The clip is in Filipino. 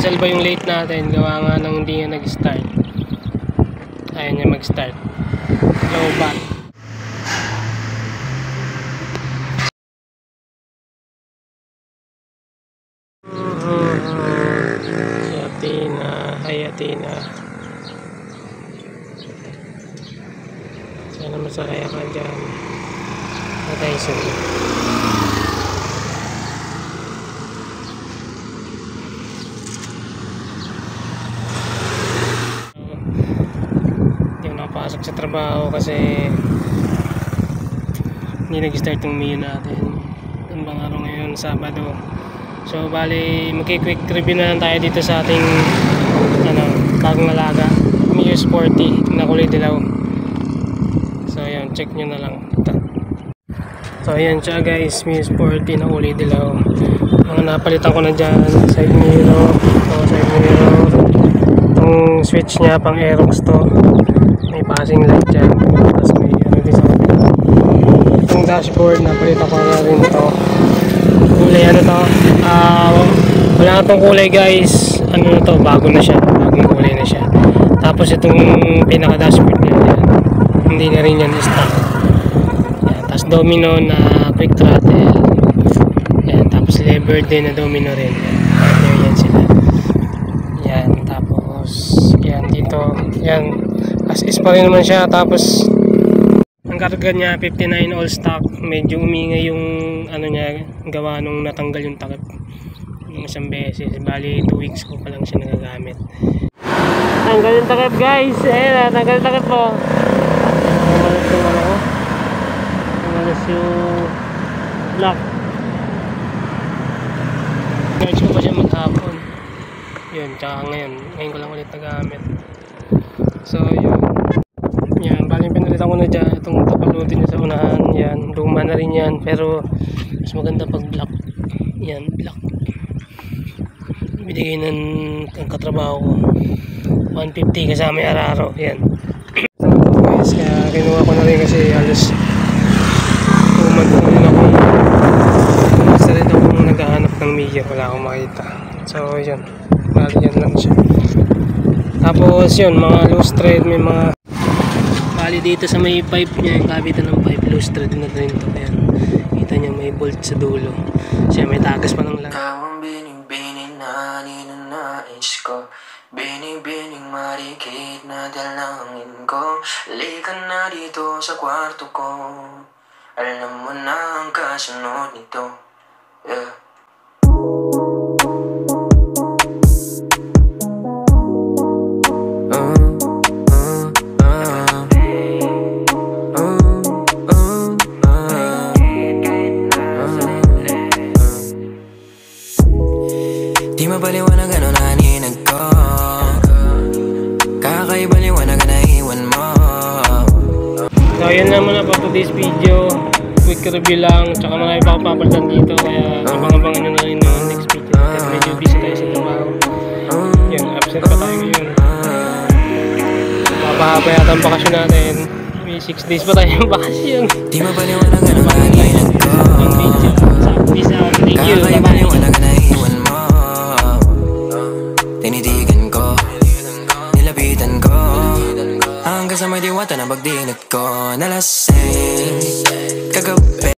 Rizal ba yung late natin? Gawa nga nang hindi nga nag-start. Ayaw niya mag-start. Low back. Athena. Hi Athena. Sana masaya ka dyan. Patay sa'yo. Hindi ako nakapasok sa trabaho kasi hindi nag-start yung meal natin. Ang bang araw ngayon, Sabado. So, bali, magki-quick review na lang tayo dito sa ating ano, bagong alaga. Mio Sporty na kulay dilaw. So, ayan, check nyo na lang. So, ayan siya guys, Mio Sporty na kulay dilaw. Mga napalitan ko na dyan, side mirror, ito, side mirror. Itong switch niya, pang Aerox to. May passing light dyan. Tapos may ano sa. Itong dashboard, napalitan ko na rin ito. Kulay ano to? Ah wala na tong kulay guys. Ano na to? Bago na siya. Bagong kulay na siya. Tapos itong pinaka dashboard niya hindi na rin yan stock yan, tapos domino na quick throttle. Yan, tapos lever din na domino rin. Yan, yan sila. Yan tapos yan dito. Yan as is pa rin naman siya tapos ang karga niya 59 all stock. Medyo umingay yung ano niya gawa nung natanggal yung takip. Ng isang beses. Bali 2 weeks ko pa lang siya nagagamit. Tanggal yung takip guys. Eh natanggal yung takip mo umalas yung ano ko. Umalas yung lock. Charge ko pa siya maghapon. Yun tsaka ngayon. Ngayon ko lang ulit nagamit so yun yan, bali pinalitan ko na dyan itong tapalutin niya sa unahan. Yan, luma na rin yan. Pero mas maganda pag black. Yan, black. Binigay ng ang katrabaho ko. 150 kasama yung araro. Yan. So, guys, kaya kinuha ko na rin kasi halos rin ako. Basta rin akong naghahanap ng media. Wala akong makita. So, yun. Bali yan lang siya. Tapos yun, mga loose thread, may mga Bali dito sa may pipe niya, yung kabitan ng pipe, loose thread na rin ito. Ayan. Kita niya may bolt sa dulo. Siya may tagas pa ng lang. Bining-bining marikit na dalangin ko Lika na dito sa kwarto ko Alam mo na ang kasunod nito mapaliwanag ano naninag ko Kakaibaliwanag na iwan mo So yun na muna po today's video. Quick review lang. Tsaka marami pa akong papalitan dito. Kaya abang-abangan nyo na rin yung next video. Kasi medyo busy tayo sa trabaho. Yan, absent pa tayo ngayon. Mapahaba yata ang bakasyon natin. May 6 days pa tayo yung bakasyon. Di mapaliwanag ano naninag ko sa may diwata na pagdiinit ko Nalasing kagabi.